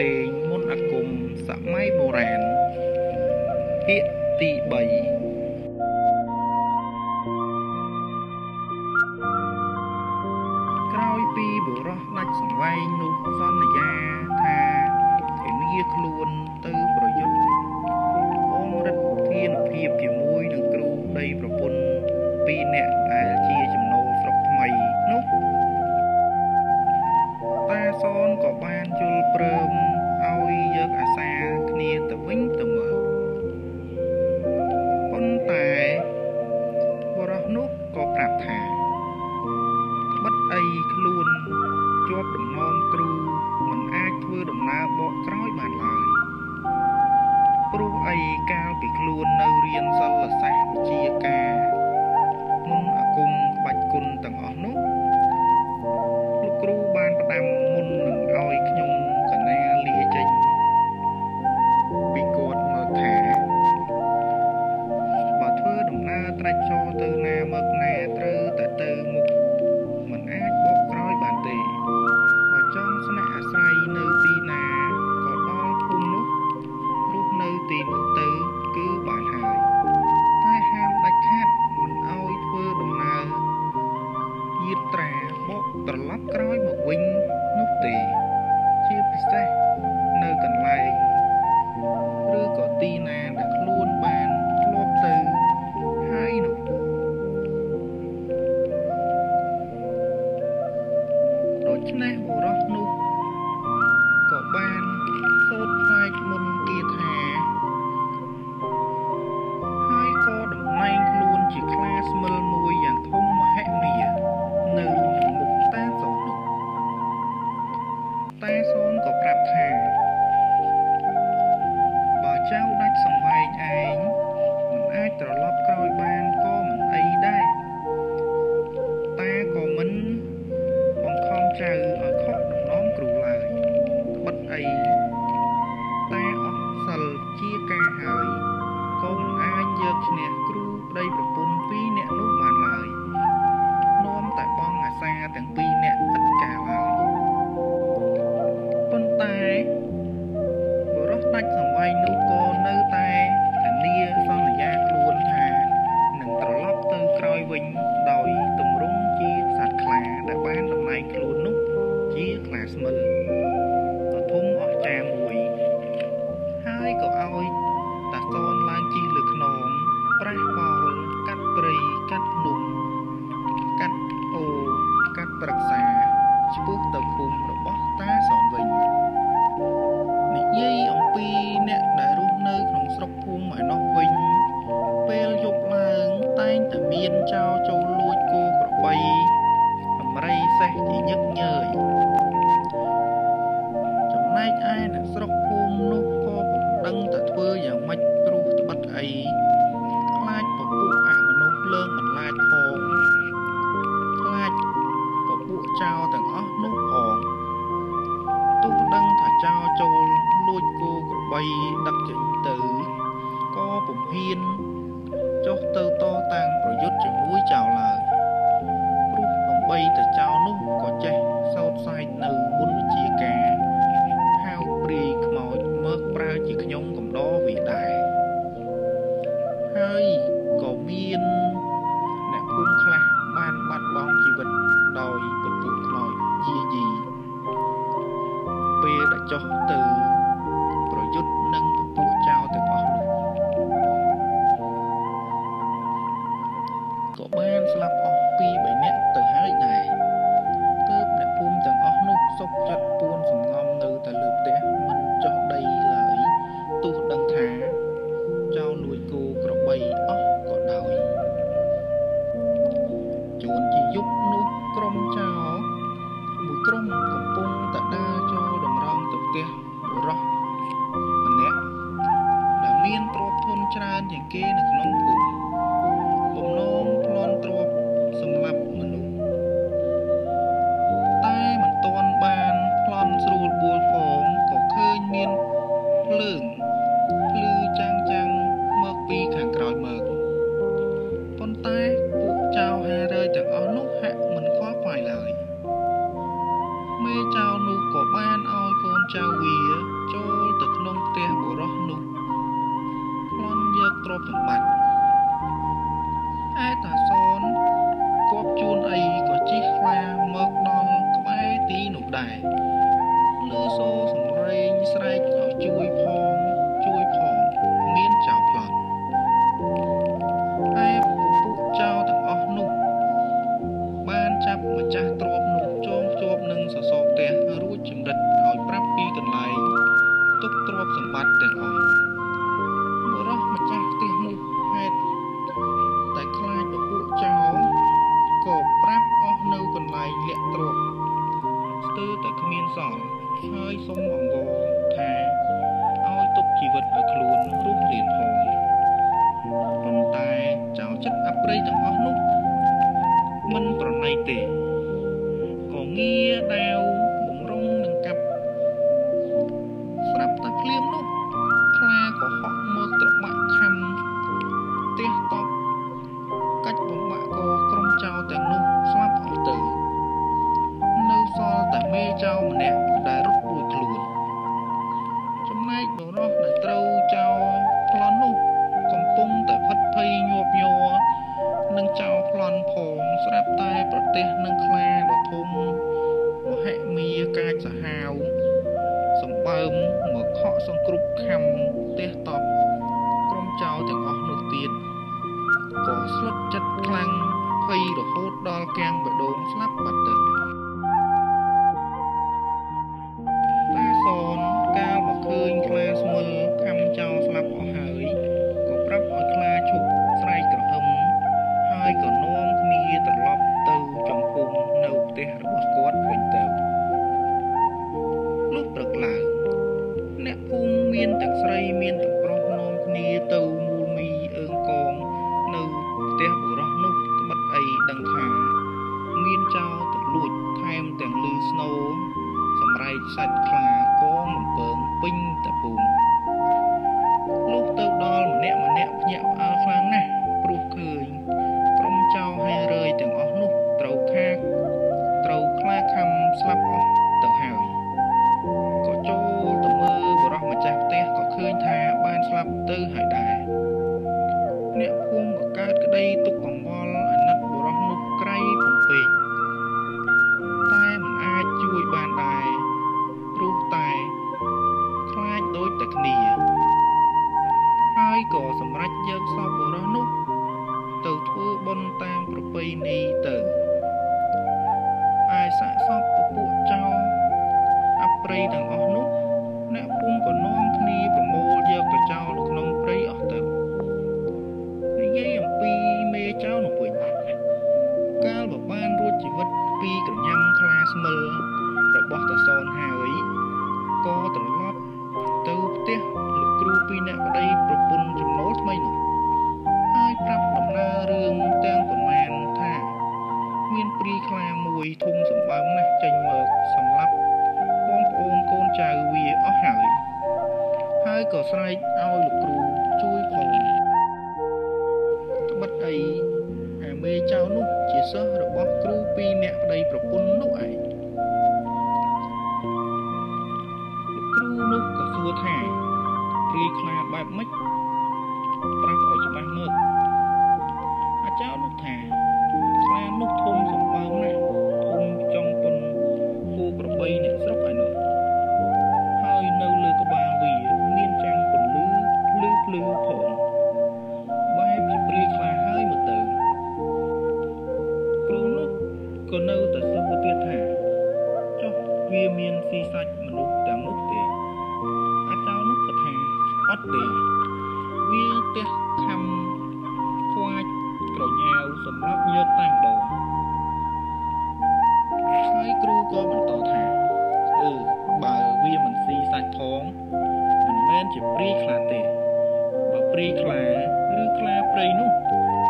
លេងមន្តអាគមសម័យបុរាណពាក្យទី3 យាត្រាមកត្រឡប់ក្រោយមកវិញនោះទេ ជាពិសេសនៅកន្លែងឬក៏ទីណាដែលខ្លួនបាន ហ៊ានចុះទៅតតាំងប្រយុទ្ធជាមួយចៅឡើយព្រោះដើម្បីតែចៅនោះក៏ចេះសោតសាយនៅមុនវិជាការហៅព្រាយខ្មោចមើកប្រើជាខ្ញុំកំដរវាដែរហើយក៏មានអ្នកភូមិខ្លះបានបាត់បង់ជីវិតដោយពពុះខ្មោចជាយីពេលដែលចុះទៅ shall we មានសល់ហើយសុំអង្វរថាឲ្យទុកជីវិតឲ្យខ្លួនរស់រៀនផងប៉ុន្តែចៅចិត្តអប្រិយទាំងអស់នោះមិនប្រណីទេក៏ងារដាវ នឹងខ្លាដ៏ធំមហិមាកាចសាហាវសម្បើមមកខកសង្គ្រប់ខំផ្ទះតបក្រុមចៅទាំងអស់នោះទៀតក៏ស្លុតចិត្តខ្លាំងភ័យរហូតដល់កាំងបដូងស្លាប់បាត់ទៅ ដឹងថាមានចោលទៅលួចថែមទាំងលឺស្នូរសម្រែកសាច់ខ្លាកងលំពើងពេញតែភូមិលុះទៅដល់ម្នាក់ម្នាក់ភ្ញាក់ផ្អើលខ្លាំងណាស់ តាមប្រពៃណីទៅឯសាកសពពពួកចោរអប្រិយទាំងអស់នោះអ្នកភូមិក៏នាំគ្នាប្រមូលយកទៅចោលនៅក្នុងព្រៃអស់ទៅនិយាយអំពីមេចោរនោះវិញកាលបើបានរួចជីវិតពីក្រញាំខ្លាស្មិលរបស់តាសនហើយក៏ត្រឡប់ទៅផ្ទះលោកគ្រូពីរនាក់ប្តីប្រពន្ធចំណូលថ្មីនោះហើយប្រាប់ដំណើររឿងទាំងប៉ុន្មានថា មានព្រីខ្លាមួយធំសម្បើមណាស់ចេញមកសម្លាប់បងប្អូនកូនចៅវាអស់ហើយហើយក៏ស្រែកឲ្យលោកគ្រូជួយផងត្បិតអីអាមេចៅនោះជាសិស្សរបស់គ្រូពីរនាក់ប្តីប្រពន្ធនោះឯងលោកគ្រូនោះក៏សួរថាព្រីខ្លាបែបម៉េច អត់ទេវាទះខំខ្វាចក្រញាវសម្រាប់យកតែម្ដងហើយគ្រូក៏បន្តថាអឺបើវាមិនស៊ីសាច់ផងមិនមែនជាព្រីខ្លាទេបើព្រីខ្លាឬខ្លាព្រៃនោះ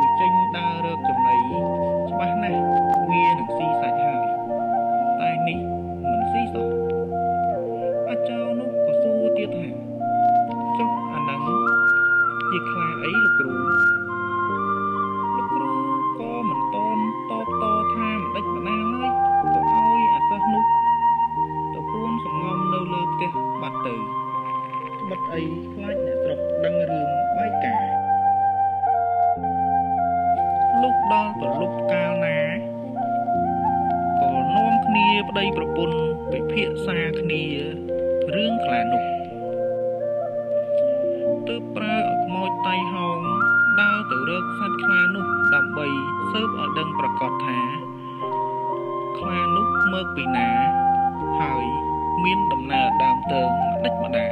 វាចេញដើររកចំណី លើផ្ទះបាត់ទៅត្បិតអីខ្លាចអ្នកស្រុកដឹងរឿងបែកការលុះដល់ប្រលប់កាលណាក៏នាំគ្នាគ្នាប្តីប្រពន្ធពិភាក្សាគ្នារឿងខ្លានោះទើបប្រើឲ្យខ្មោចតៃហោងដើរទៅរកសាច់ខ្លានោះដើម្បីស៊ើបឲ្យដឹងប្រកាសថាខ្លានោះមកពីណាហើយ មានដំណើរដើមតើងម្ដេចម្ដា